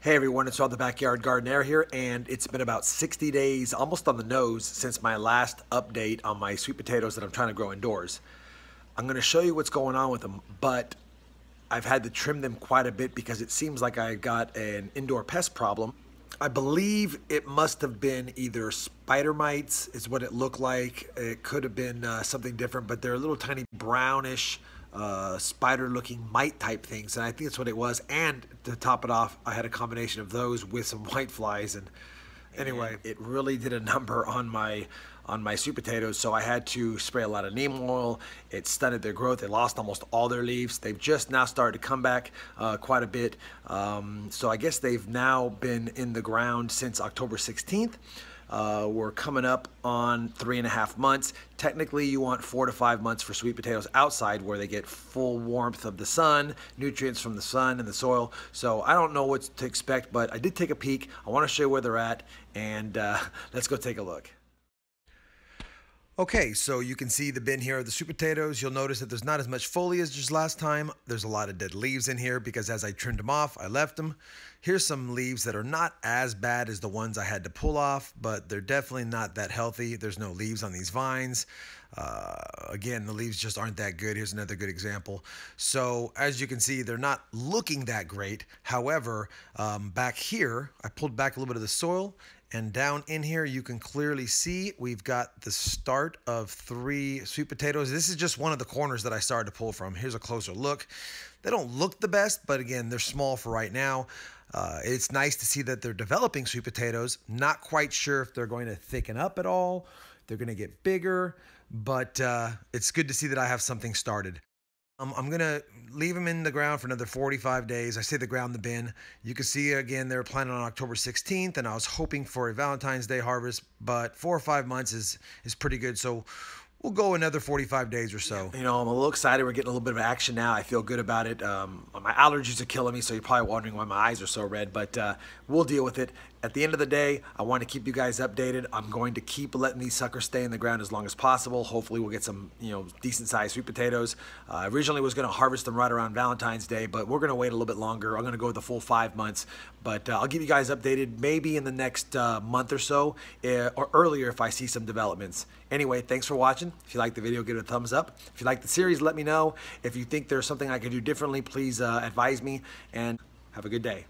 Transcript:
Hey everyone, it's Rob the Backyard Gardener here, and it's been about 60 days, almost on the nose, since my last update on my sweet potatoes that I'm trying to grow indoors. I'm going to show you what's going on with them, but I've had to trim them quite a bit because it seems like I got an indoor pest problem. I believe it must have been either spider mites is what it looked like. It could have been uh, something different, but they're a little tiny brownish uh, spider looking mite type things. And I think that's what it was. And to top it off, I had a combination of those with some white flies. And anyway, it really did a number on my on my sweet potatoes. So I had to spray a lot of neem oil. It stunted their growth. They lost almost all their leaves. They've just now started to come back uh, quite a bit. Um, so I guess they've now been in the ground since October 16th. Uh, we're coming up on three and a half months. Technically, you want four to five months for sweet potatoes outside where they get full warmth of the sun, nutrients from the sun and the soil. So I don't know what to expect, but I did take a peek. I want to show you where they're at, and uh, let's go take a look. Okay, so you can see the bin here of the sweet potatoes. You'll notice that there's not as much foliage as last time. There's a lot of dead leaves in here because as I trimmed them off, I left them. Here's some leaves that are not as bad as the ones I had to pull off, but they're definitely not that healthy. There's no leaves on these vines. Uh, again, the leaves just aren't that good. Here's another good example. So as you can see, they're not looking that great. However, um, back here, I pulled back a little bit of the soil and down in here, you can clearly see we've got the start of three sweet potatoes. This is just one of the corners that I started to pull from. Here's a closer look. They don't look the best, but again, they're small for right now. Uh, it's nice to see that they're developing sweet potatoes. Not quite sure if they're going to thicken up at all. They're going to get bigger, but uh, it's good to see that I have something started. Um, I'm going to leave them in the ground for another 45 days. I say the ground, the bin. You can see again, they're planted on October 16th, and I was hoping for a Valentine's Day harvest, but four or five months is, is pretty good. So we'll go another 45 days or so. You know, I'm a little excited. We're getting a little bit of action now. I feel good about it. Um, my allergies are killing me, so you're probably wondering why my eyes are so red, but uh, we'll deal with it. At the end of the day, I want to keep you guys updated. I'm going to keep letting these suckers stay in the ground as long as possible. Hopefully we'll get some, you know, decent sized sweet potatoes. Uh, originally was going to harvest them right around Valentine's Day, but we're going to wait a little bit longer. I'm going to go the full five months, but uh, I'll give you guys updated maybe in the next uh, month or so, uh, or earlier if I see some developments. Anyway, thanks for watching. If you like the video, give it a thumbs up. If you like the series, let me know. If you think there's something I could do differently, please uh, advise me, and have a good day.